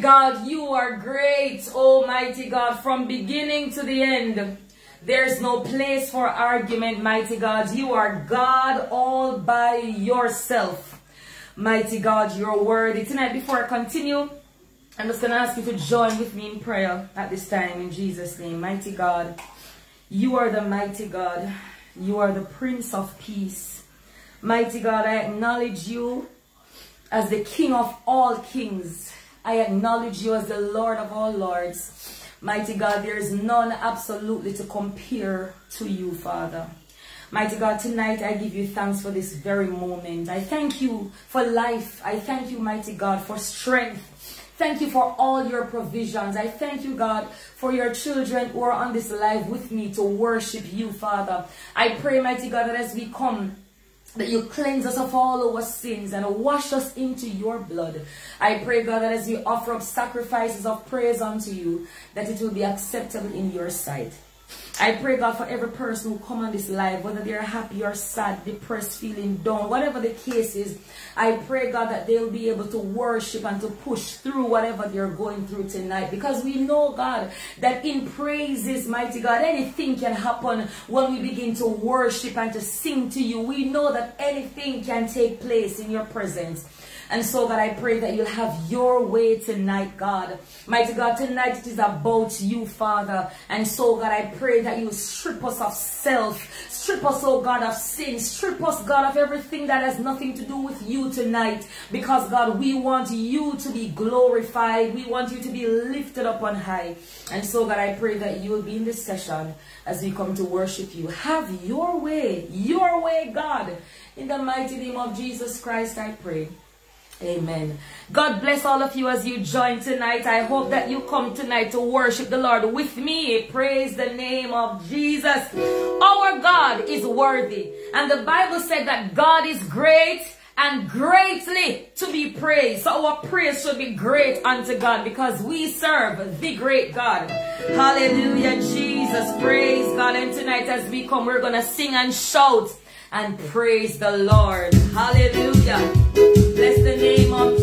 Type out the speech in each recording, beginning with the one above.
God, you are great, Almighty God, from beginning to the end. There's no place for argument, mighty God. You are God all by yourself. Mighty God, you're worthy. Tonight, before I continue, I'm just going to ask you to join with me in prayer at this time in Jesus' name. Mighty God, you are the mighty God. You are the Prince of Peace. Mighty God, I acknowledge you as the King of all kings. I acknowledge you as the Lord of all lords. Mighty God, there is none absolutely to compare to you, Father. Mighty God, tonight I give you thanks for this very moment. I thank you for life. I thank you, mighty God, for strength. Thank you for all your provisions. I thank you, God, for your children who are on this live with me to worship you, Father. I pray, mighty God, that as we come that you cleanse us of all our sins and wash us into your blood. I pray, God, that as we offer up sacrifices of praise unto you, that it will be acceptable in your sight. I pray, God, for every person who come on this live, whether they're happy or sad, depressed, feeling down, whatever the case is, I pray, God, that they'll be able to worship and to push through whatever they're going through tonight. Because we know, God, that in praises, mighty God, anything can happen when we begin to worship and to sing to you. We know that anything can take place in your presence. And so, God, I pray that you'll have your way tonight, God. Mighty God, tonight it is about you, Father. And so, God, I pray that you strip us of self. Strip us, oh God, of sin. Strip us, God, of everything that has nothing to do with you tonight. Because, God, we want you to be glorified. We want you to be lifted up on high. And so, God, I pray that you will be in this session as we come to worship you. Have your way. Your way, God. In the mighty name of Jesus Christ, I pray. Amen. God bless all of you as you join tonight. I hope that you come tonight to worship the Lord with me. Praise the name of Jesus. Our God is worthy. And the Bible said that God is great and greatly to be praised. So our praise should be great unto God because we serve the great God. Hallelujah, Jesus. Praise God. And tonight as we come, we're going to sing and shout and praise the Lord. Hallelujah. Bless the name of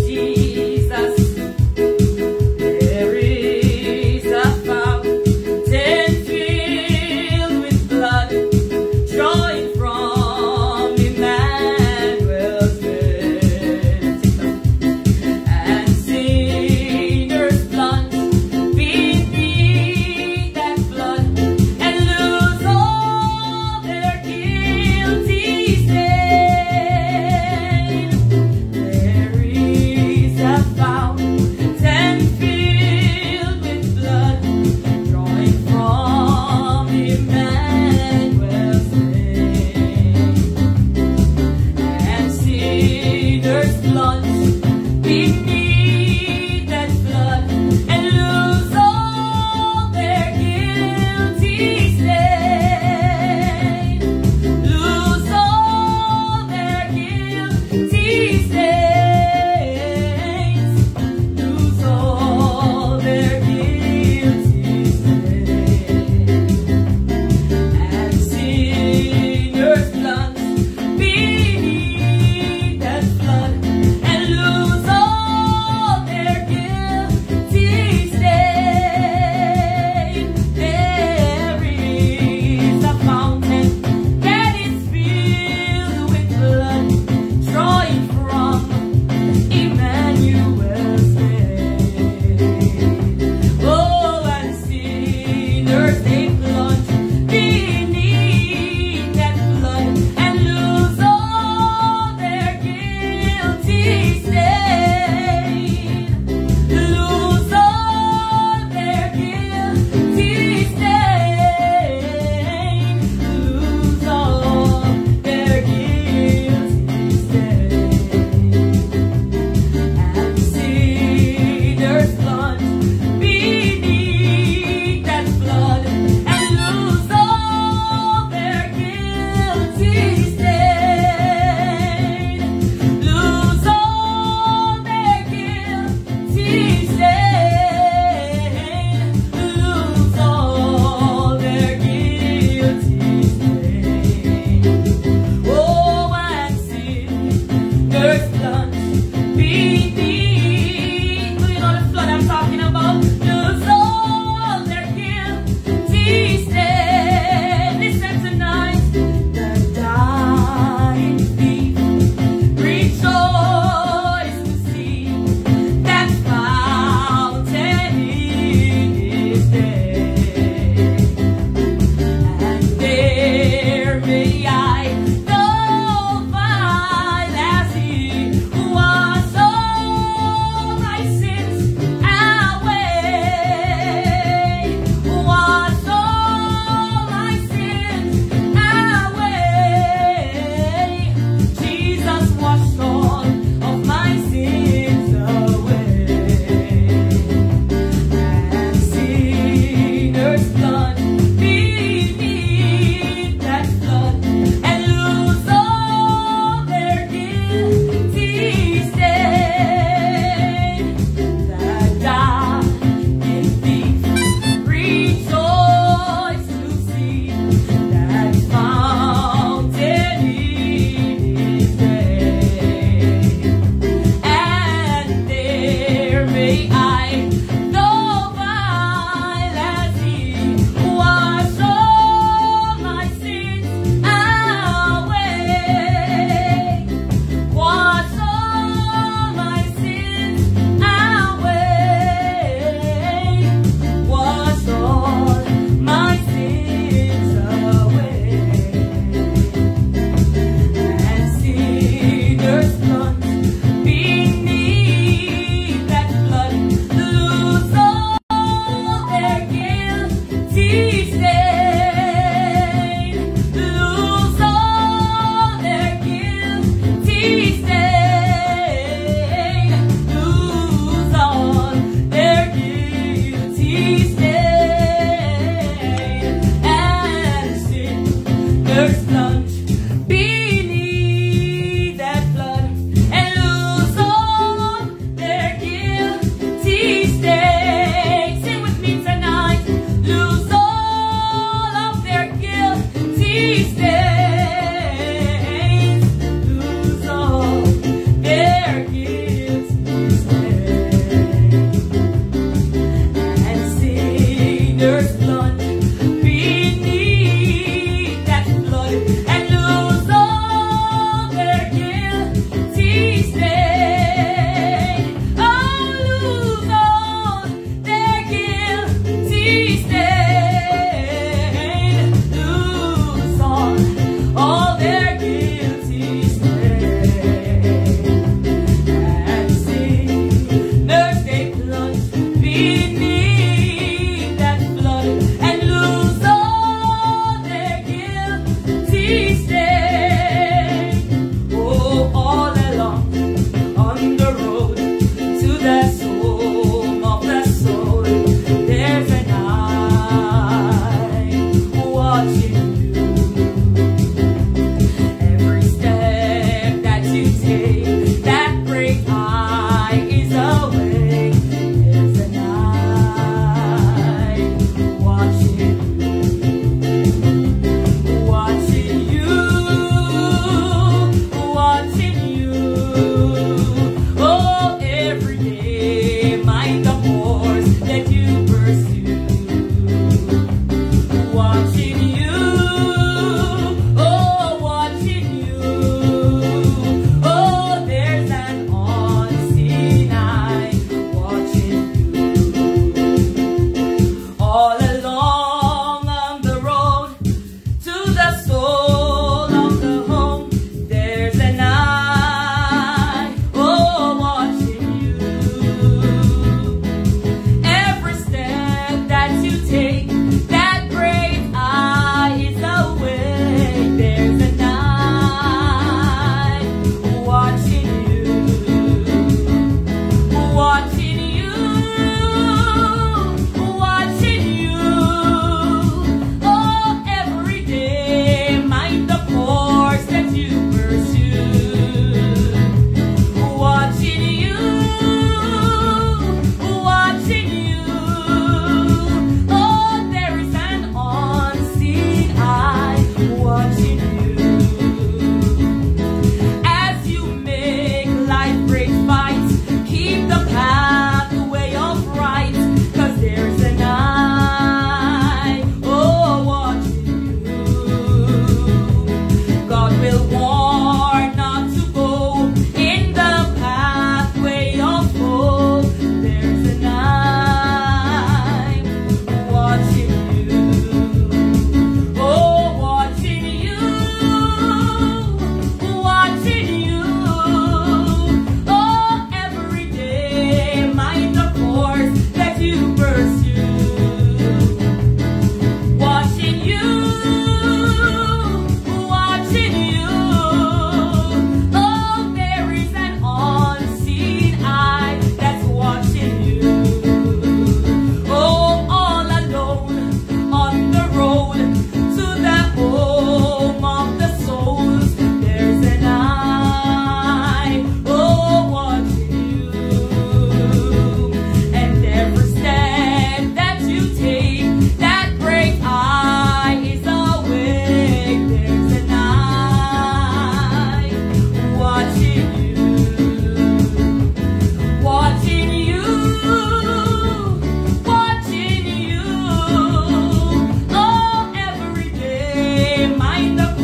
find the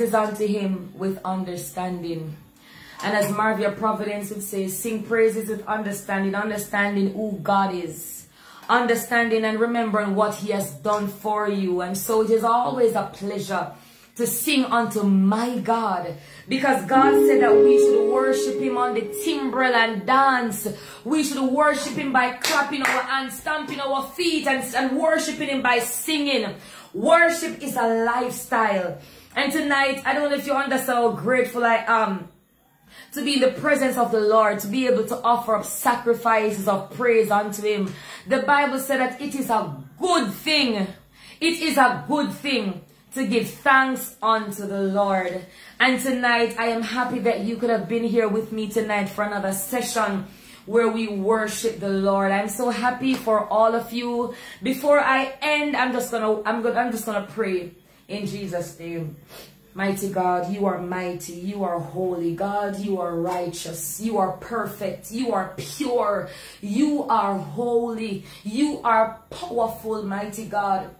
praises unto him with understanding. And as Marvia Providence would say, sing praises with understanding, understanding who God is. Understanding and remembering what he has done for you. And so it is always a pleasure to sing unto my God. Because God said that we should worship him on the timbrel and dance. We should worship him by clapping our hands, stamping our feet and, and worshiping him by singing. Worship is a lifestyle. And tonight, I don't know if you understand how grateful I am to be in the presence of the Lord, to be able to offer up sacrifices of praise unto Him. The Bible said that it is a good thing. It is a good thing to give thanks unto the Lord. And tonight, I am happy that you could have been here with me tonight for another session where we worship the Lord. I'm so happy for all of you. Before I end, I'm just gonna I'm gonna I'm just gonna pray in Jesus' name. Mighty God, you are mighty, you are holy. God, you are righteous, you are perfect, you are pure, you are holy, you are powerful, mighty God.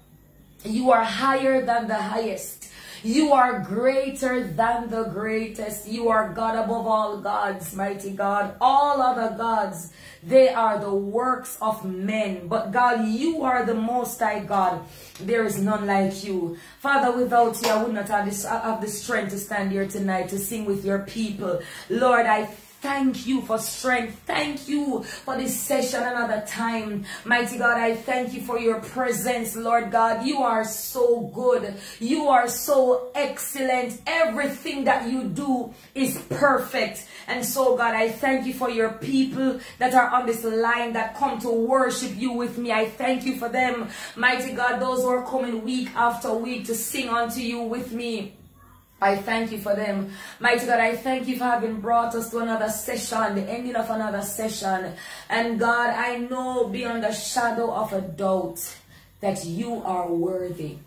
You are higher than the highest. You are greater than the greatest. You are God above all gods, mighty God. All other gods, they are the works of men. But God, you are the most high God. There is none like you. Father, without you, I would not have, have the strength to stand here tonight to sing with your people. Lord, I Thank you for strength. Thank you for this session another time. Mighty God, I thank you for your presence, Lord God. You are so good. You are so excellent. Everything that you do is perfect. And so, God, I thank you for your people that are on this line that come to worship you with me. I thank you for them. Mighty God, those who are coming week after week to sing unto you with me. I thank you for them. Mighty God, I thank you for having brought us to another session, the ending of another session. And God, I know beyond the shadow of a doubt that you are worthy.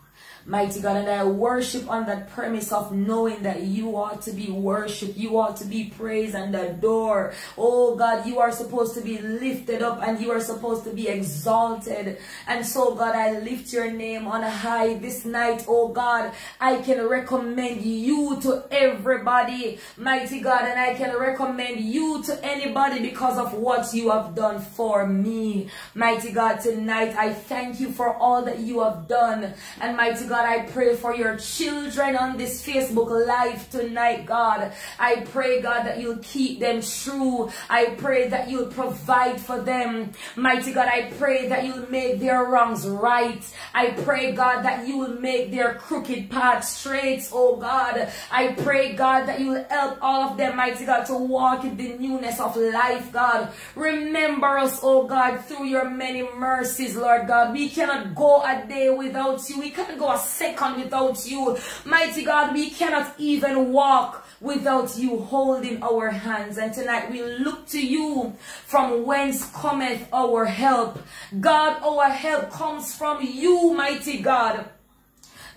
Mighty God, and I worship on that premise of knowing that you ought to be worshiped, you ought to be praised and adored. Oh God, you are supposed to be lifted up and you are supposed to be exalted. And so God, I lift your name on high this night. Oh God, I can recommend you to everybody, mighty God, and I can recommend you to anybody because of what you have done for me. Mighty God, tonight I thank you for all that you have done. And mighty God, God, I pray for your children on this Facebook Live tonight, God. I pray, God, that you'll keep them true. I pray that you'll provide for them. Mighty God, I pray that you'll make their wrongs right. I pray, God, that you will make their crooked paths straight, oh God. I pray, God, that you will help all of them, mighty God, to walk in the newness of life, God. Remember us, oh God, through your many mercies, Lord God. We cannot go a day without you. We cannot go a second without you. Mighty God, we cannot even walk without you holding our hands. And tonight we look to you from whence cometh our help. God, our help comes from you, mighty God,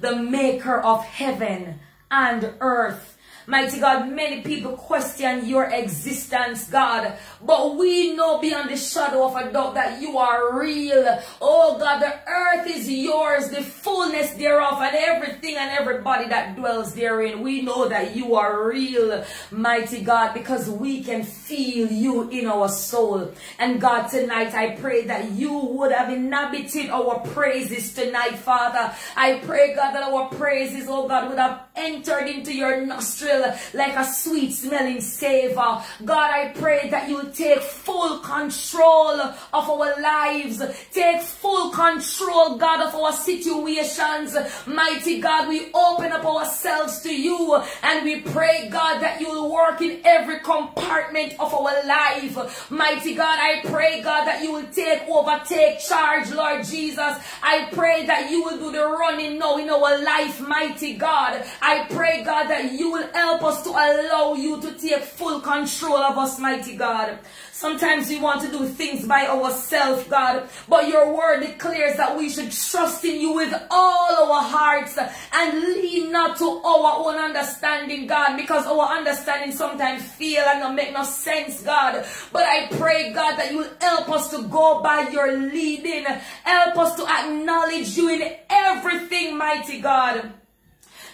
the maker of heaven and earth. Mighty God, many people question your existence, God. But we know beyond the shadow of a doubt that you are real. Oh God, the earth is yours, the fullness thereof, and everything and everybody that dwells therein. We know that you are real, mighty God, because we can feel you in our soul. And God, tonight I pray that you would have inhabited our praises tonight, Father. I pray, God, that our praises, oh God, would have entered into your like a sweet smelling savor. God, I pray that you take full control of our lives. Take full control, God, of our situations. Mighty God, we open up ourselves to you and we pray, God, that you will work in every compartment of our life. Mighty God, I pray, God, that you will take over, take charge, Lord Jesus. I pray that you will do the running now in our life, mighty God. I pray, God, that you will help us to allow you to take full control of us, mighty God. Sometimes we want to do things by ourselves, God, but your word declares that we should trust in you with all our hearts and lean not to our own understanding, God, because our understanding sometimes fail and don't make no sense, God. But I pray, God, that you will help us to go by your leading. Help us to acknowledge you in everything, mighty God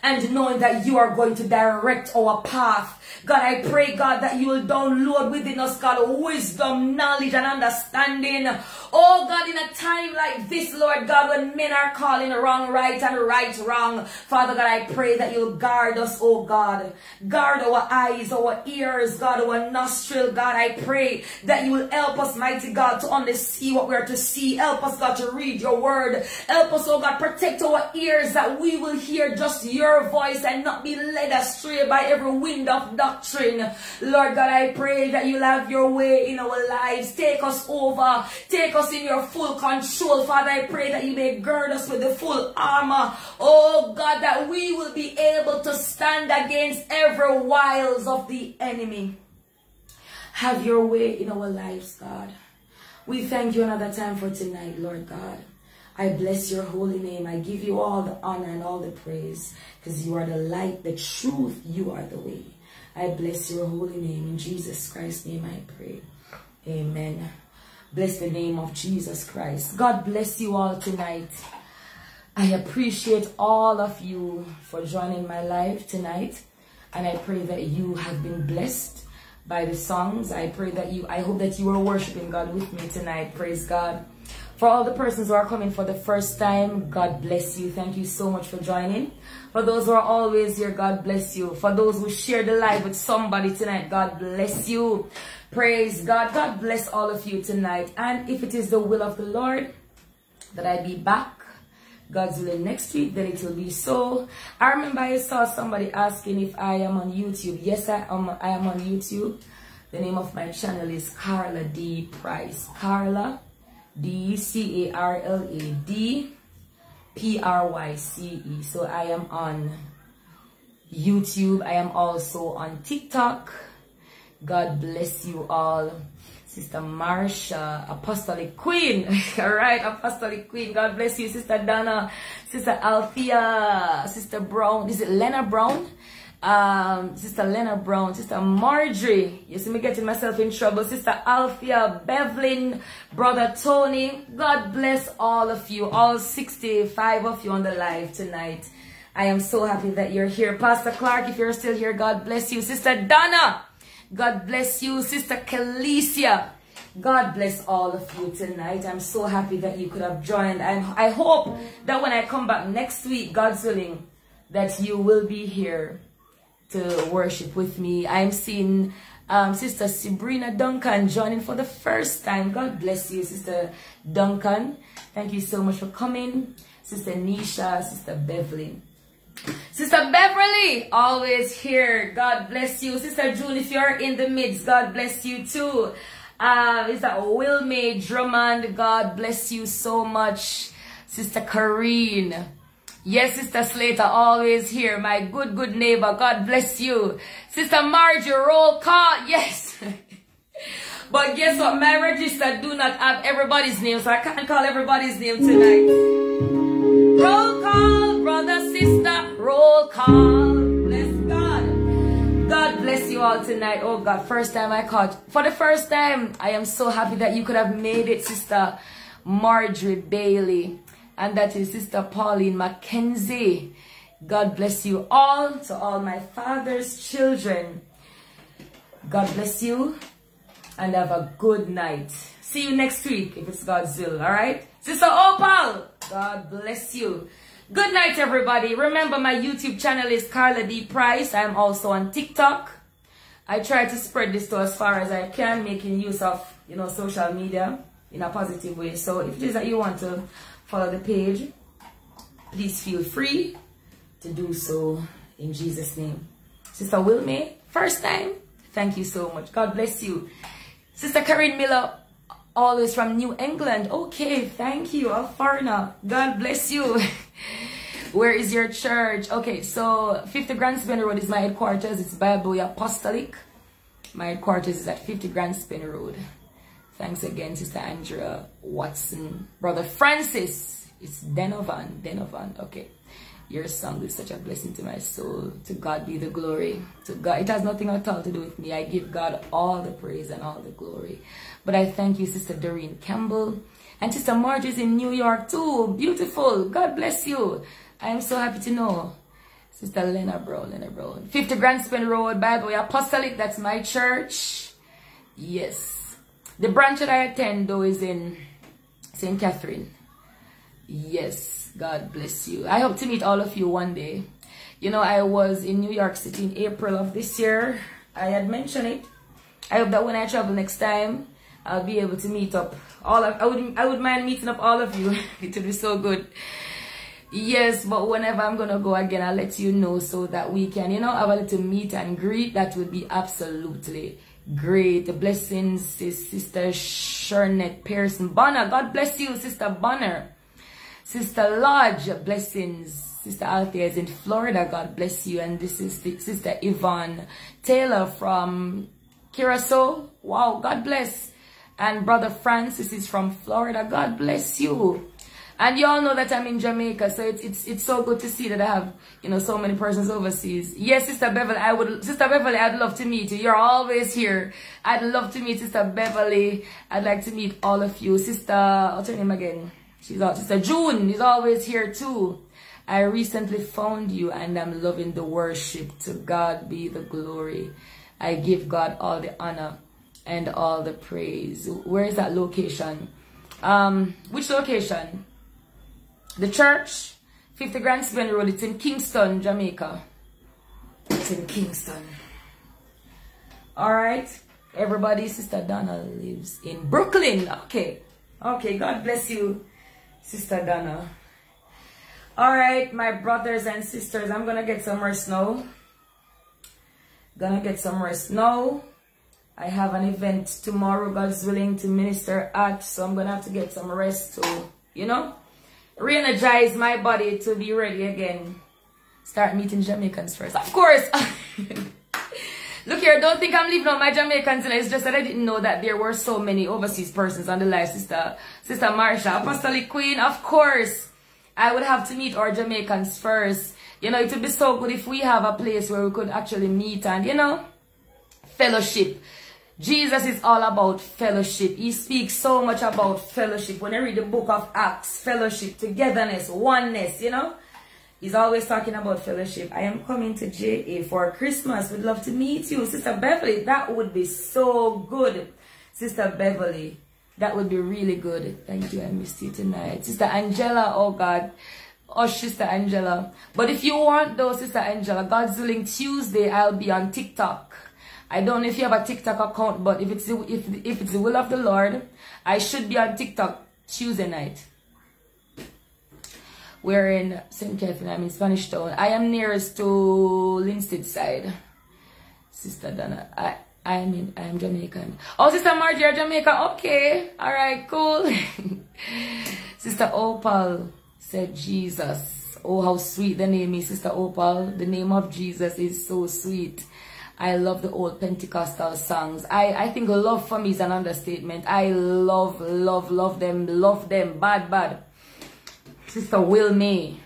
and knowing that you are going to direct our path. God, I pray, God, that you will download within us, God, wisdom, knowledge, and understanding. Oh, God, in a time like this, Lord God, when men are calling wrong right and right wrong, Father God, I pray that you'll guard us, oh God. Guard our eyes, our ears, God, our nostril, God. I pray that you will help us, mighty God, to only see what we are to see. Help us, God, to read your word. Help us, oh God, protect our ears that we will hear just your voice and not be led astray by every wind of doctrine. Lord God, I pray that you'll have your way in our lives. Take us over. Take us in your full control. Father, I pray that you may gird us with the full armor. Oh God, that we will be able to stand against every wiles of the enemy. Have your way in our lives, God. We thank you another time for tonight, Lord God. I bless your holy name. I give you all the honor and all the praise because you are the light, the truth. You are the way. I bless your holy name. In Jesus Christ's name I pray. Amen. Bless the name of Jesus Christ. God bless you all tonight. I appreciate all of you for joining my life tonight. And I pray that you have been blessed by the songs. I pray that you, I hope that you are worshiping God with me tonight. Praise God. For all the persons who are coming for the first time, God bless you. Thank you so much for joining. For those who are always here, God bless you. For those who share the live with somebody tonight, God bless you. Praise God. God bless all of you tonight. And if it is the will of the Lord that I be back, God's willing next week, then it will be so. I remember I saw somebody asking if I am on YouTube. Yes, I am, I am on YouTube. The name of my channel is Carla D. Pryce. Carla D C A R L A D P R Y C E. So I am on YouTube. I am also on TikTok. God bless you all. Sister Marsha, Apostolic Queen. all right, Apostolic Queen. God bless you, Sister Donna, Sister Althea, Sister Brown. Is it Lena Brown? Um, Sister Lena Brown, Sister Marjorie. You see me getting myself in trouble. Sister Althea, Bevlin, Brother Tony. God bless all of you, all 65 of you on the live tonight. I am so happy that you're here. Pastor Clark, if you're still here, God bless you. Sister Donna, God bless you. Sister Calicia, God bless all of you tonight. I'm so happy that you could have joined. And I hope that when I come back next week, God's willing, that you will be here to worship with me. I'm seeing um, Sister Sabrina Duncan joining for the first time. God bless you, Sister Duncan. Thank you so much for coming. Sister Nisha, Sister Beverly. Sister Beverly, always here. God bless you. Sister June, if you're in the midst, God bless you too. Uh, that Wilmay Drummond? God bless you so much. Sister Kareen. Yes, Sister Slater, always here. My good, good neighbor. God bless you. Sister Margie, roll call. Yes. but guess what? My register do not have everybody's name, so I can't call everybody's name tonight. Roll call, brother, sister. Roll call. Bless God. God bless you all tonight. Oh God, first time I caught. For the first time, I am so happy that you could have made it, Sister Marjorie Bailey. And that is Sister Pauline Mackenzie. God bless you all, to all my father's children. God bless you and have a good night. See you next week if it's God's will, alright? Sister Opal, God bless you. Good night, everybody. Remember, my YouTube channel is Carla D. Pryce. I'm also on TikTok. I try to spread this to as far as I can, making use of, you know, social media in a positive way. So if it is that you want to follow the page, please feel free to do so in Jesus' name. Sister Wilme, first time, thank you so much. God bless you. Sister Karen Miller, always from New England. Okay, thank you, a foreigner. God bless you. Where is your church? Okay, so 50 Grand Spin Road is my headquarters. It's Bible Apostolic. My headquarters is at 50 Grand Spin Road. Thanks again, Sister Andrea Watson. Brother Francis. It's Denovan. Denovan. Okay. Your song is such a blessing to my soul. To God be the glory. To God, it has nothing at all to do with me. I give God all the praise and all the glory. But I thank you, Sister Doreen Campbell. And Sister Margie's in New York too. Beautiful. God bless you. I am so happy to know. Sister Lena Brown, Lena Brown. 50 Grand Spin Road, Bible Apostolic. That's my church. Yes. The branch that I attend though is in St. Catherine. Yes. God bless you. I hope to meet all of you one day. You know, I was in New York City in April of this year. I had mentioned it. I hope that when I travel next time, I'll be able to meet up all of I would I would mind meeting up all of you. it would be so good. Yes, but whenever I'm gonna go again, I'll let you know so that we can, you know, have a little meet and greet. That would be absolutely great. Blessings is Sister Shernet Pearson Bonner. God bless you, Sister Bonner. Sister Lodge, blessings. Sister Althea is in Florida. God bless you. And this is Sister Yvonne Taylor from Curacao. Wow, God bless. And Brother Francis is from Florida. God bless you. And you all know that I'm in Jamaica, so it's it's it's so good to see that I have you know so many persons overseas. Yes, Sister Beverly, I would Sister Beverly, I'd love to meet you. You're always here. I'd love to meet Sister Beverly. I'd like to meet all of you. Sister, what's her name again? She's all, Sister June is always here too. I recently found you and I'm loving the worship. To God be the glory. I give God all the honor and all the praise. Where is that location? Um, which location? The church, 50 Grants Pen Road. It's in Kingston, Jamaica. It's in Kingston. All right. Everybody, Sister Donna lives in Brooklyn. Okay. Okay. God bless you. Sister Donna. All right, my brothers and sisters, I'm to get some rest now. Gonna get some rest now. I have an event tomorrow, God's willing, to minister at. So I'm to have to get some rest to, you know, re-energize my body to be ready again. Start meeting Jamaicans first. Of course. Look here, don't think I'm leaving out my Jamaicans. And it's just that I didn't know that there were so many overseas persons on the live. Sister, Sister Marsha, Apostolic Queen, of course. I would have to meet our Jamaicans first. You know, it would be so good if we have a place where we could actually meet and, you know, fellowship. Jesus is all about fellowship. He speaks so much about fellowship. When I read the book of Acts, fellowship, togetherness, oneness, you know. He's always talking about fellowship. I am coming to JA for Christmas. We'd love to meet you. Sister Beverly, that would be so good. Sister Beverly, that would be really good. Thank you. I missed you tonight. Sister Angela, oh God. Oh, Sister Angela. But if you want though, Sister Angela, God's willing, Tuesday I'll be on TikTok. I don't know if you have a TikTok account, but if it's the, if, if it's the will of the Lord, I should be on TikTok Tuesday night. We're in St. Catherine. I'm in Spanish Town. I am nearest to Linstead side. Sister Donna. I, I'm in, I'm Jamaican. Oh, Sister Margie, you're Jamaica. Okay. All right, cool. Sister Opal said Jesus. Oh, how sweet the name is, Sister Opal. The name of Jesus is so sweet. I love the old Pentecostal songs. I, I think love for me is an understatement. I love, love, love them, love them, bad, bad. Sister Wilme.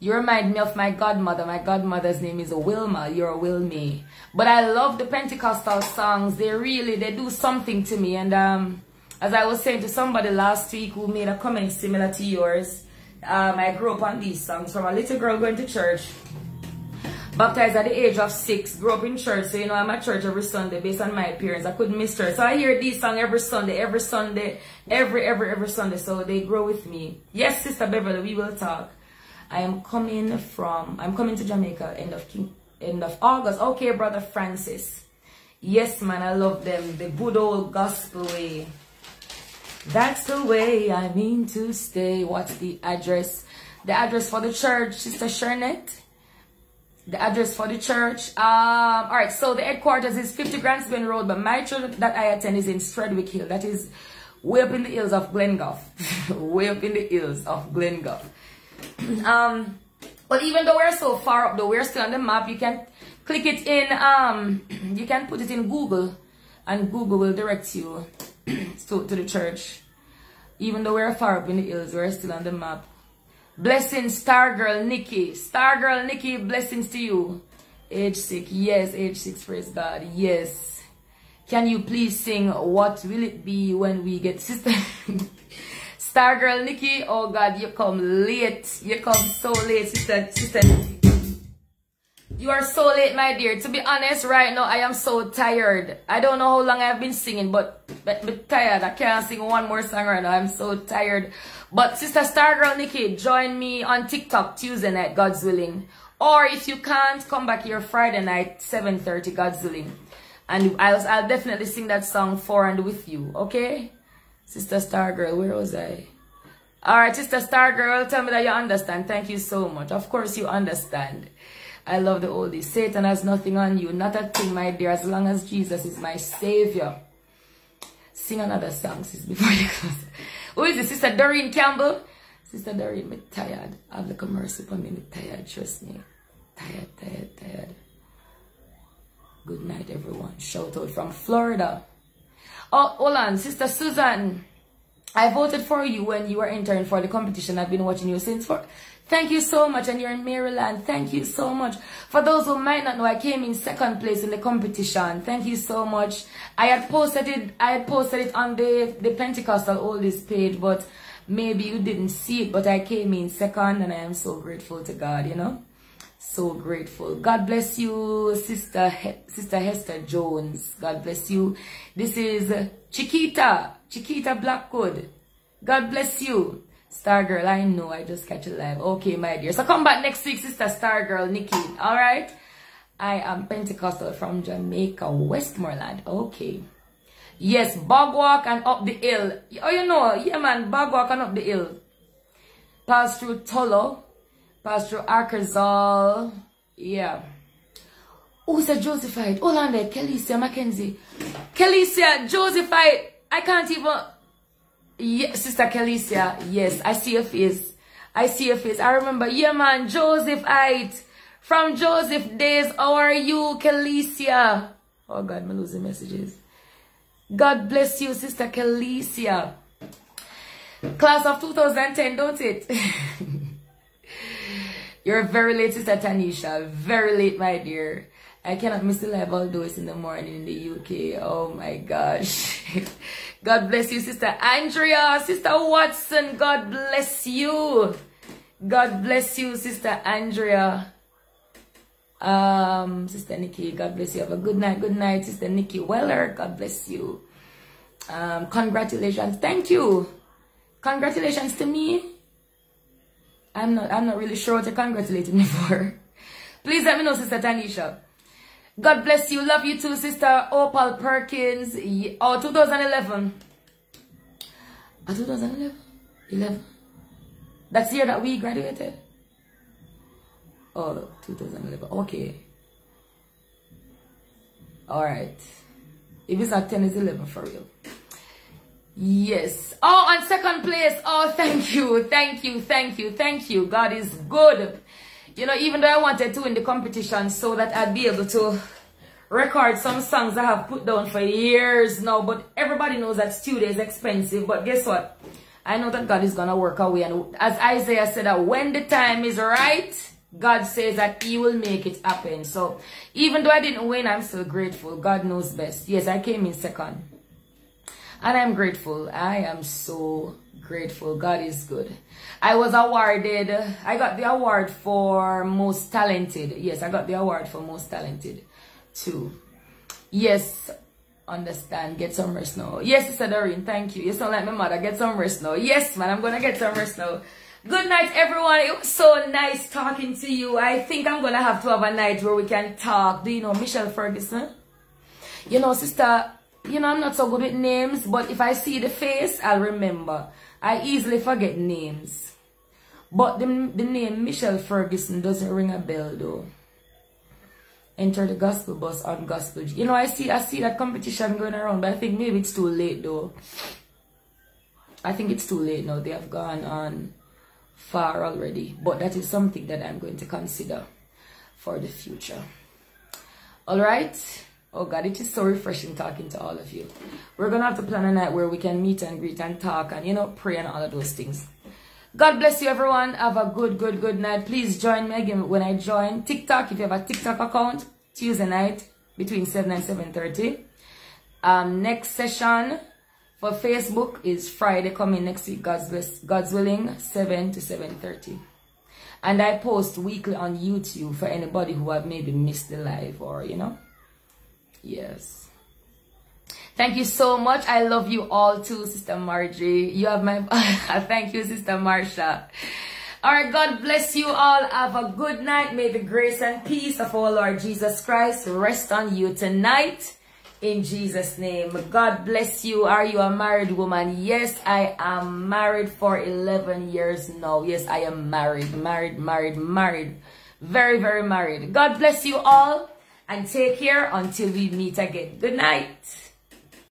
You remind me of my godmother. My godmother's name is Wilma. You're a Wilmy. But I love the Pentecostal songs. They really, they do something to me. And um, as I was saying to somebody last week who made a comment similar to yours, um, I grew up on these songs from a little girl going to church. Baptized at the age of six, grew up in church, so you know I'm at church every Sunday based on my appearance. I couldn't miss church. So I hear these songs every Sunday, every Sunday, every, every, every Sunday. So they grow with me. Yes, Sister Beverly, we will talk. I am coming from, I'm coming to Jamaica end of King, end of August. Okay, Brother Francis. Yes, man, I love them. The good old gospel way. That's the way I mean to stay. What's the address? The address for the church, Sister Shernet. The address for the church. Um, all right, so the headquarters is 50 Grants Pen Road, but my church that I attend is in Stradwick Hill. That is way up in the hills of Glengoffe. way up in the hills of Glengoffe. um, but even though we're so far up, though we're still on the map, you can click it in, um, you can put it in Google, and Google will direct you to, to the church. Even though we're far up in the hills, we're still on the map. Blessings, Star Girl Nikki. Star Girl Nikki, blessings to you. Age 6, yes, age 6, praise God, yes. Can you please sing What Will It Be When We Get Sister? Star Girl Nikki, oh God, you come late. You come so late, sister, sister. You are so late, my dear. To be honest, right now, I am so tired. I don't know how long I've been singing, but, but, but tired. I can't sing one more song right now. I'm so tired. But Sister Star Girl Nikki, join me on TikTok Tuesday night, God's willing. Or if you can't, come back here Friday night, 7.30, God's willing. And I'll, I'll definitely sing that song for and with you, okay? Sister Star Girl, where was I? Alright, Sister Star Girl, tell me that you understand. Thank you so much. Of course you understand. I love the oldies. Satan has nothing on you. Not a thing, my dear, as long as Jesus is my savior. Sing another song, sis, before you close. Who is this? Sister Doreen Campbell? Sister Doreen, me tired. Have the mercy for me. Me tired, trust me. Tired, tired, tired. Good night, everyone. Shout out from Florida. Oh, hold on. Sister Susan. I voted for you when you were entering for the competition. I've been watching you since for Thank you so much. And you're in Maryland. Thank you so much. For those who might not know, I came in second place in the competition. Thank you so much. I had posted it, I had posted it on the, the Pentecostal Oldies page, but maybe you didn't see it, but I came in second and I am so grateful to God, you know. So grateful. God bless you, Sister he Sister Hester Jones. God bless you. This is Chiquita, Chiquita Blackwood. God bless you. Star Girl, I know, I just catch it live. Okay, my dear. So come back next week, Sister Star Girl, Nikki. Alright? I am Pentecostal from Jamaica, Westmoreland. Okay. Yes, bog walk and up the hill. Oh, you know, yeah, man, bog walk and up the hill. Pass through Tolo. Pass through Arkansas. Yeah. Who's a Josephite? There. Kelicia Mackenzie. Kelicia, Josephite. I can't even... Yes, Sister Kelicia, yes, I see your face. I see your face. I remember, yeah man, Josephite. From Joseph days, how are you, Kelicia? Oh God, I'm losing messages. God bless you, Sister Kelicia. Class of 2010, don't it? You're very late, Sister Tanisha. Very late, my dear. I cannot miss the live although in the morning in the UK. Oh my gosh. God bless you, Sister Andrea. Sister Watson, God bless you. God bless you, Sister Andrea. Um, Sister Nikki, God bless you. Have a good night. Good night, Sister Nikki Weller. God bless you. Um, congratulations. Thank you. Congratulations to me. I'm not I'm not really sure what you're congratulating me for. Please let me know, Sister Tanisha. God bless you. Love you too, Sister Opal Perkins. Oh, 2011. Oh, ah, 2011? 11. That's the year that we graduated. Oh, 2011. Okay. Alright. If it's not 10, it's 11 for real. Yes. Oh, on second place. Oh, thank you. Thank you. Thank you. Thank you. God is good you know, even though I wanted to win the competition so that I'd be able to record some songs I have put down for years now, but everybody knows that studio is expensive. But guess what? I know that God is going to work away. And as Isaiah said, that when the time is right, God says that he will make it happen. So even though I didn't win, I'm still grateful. God knows best. Yes, I came in second. And I'm grateful. I am so grateful. God is good. I was awarded, I got the award for most talented. Yes, I got the award for most talented too. Yes, understand. Get some rest now. Yes, Sister Doreen, thank you. You sound like my mother. Get some rest now. Yes, man, I'm going to get some rest now. Good night, everyone. It was so nice talking to you. I think I'm going to have to have a night where we can talk. Do you know Michelle Ferguson? You know, sister, you know, I'm not so good with names, but if I see the face, I'll remember. I easily forget names. But the, the name Michelle Ferguson doesn't ring a bell though. Enter the gospel bus on gospel. You know, I see I see that competition going around, but I think maybe it's too late though. I think it's too late now. They have gone on far already. But that is something that I'm going to consider for the future. Alright? Oh God, it is so refreshing talking to all of you. We're going to have to plan a night where we can meet and greet and talk and, you know, pray and all of those things. God bless you, everyone. Have a good, good, good night. Please join me again when I join TikTok. If you have a TikTok account, Tuesday night between 7 and 7.30. Um, next session for Facebook is Friday coming next week, God's, bless, God's willing, 7 to 7.30. And I post weekly on YouTube for anybody who have maybe missed the live or, you know, Yes. Thank you so much. I love you all too, Sister Marjorie. You have my... Thank you, Sister Marsha. All right, God bless you all. Have a good night. May the grace and peace of our Lord Jesus Christ rest on you tonight. In Jesus' name. God bless you. Are you a married woman? Yes, I am married for 11 years now. Yes, I am married, married, married, married. Very, very married. God bless you all and take care until we meet again. Good night.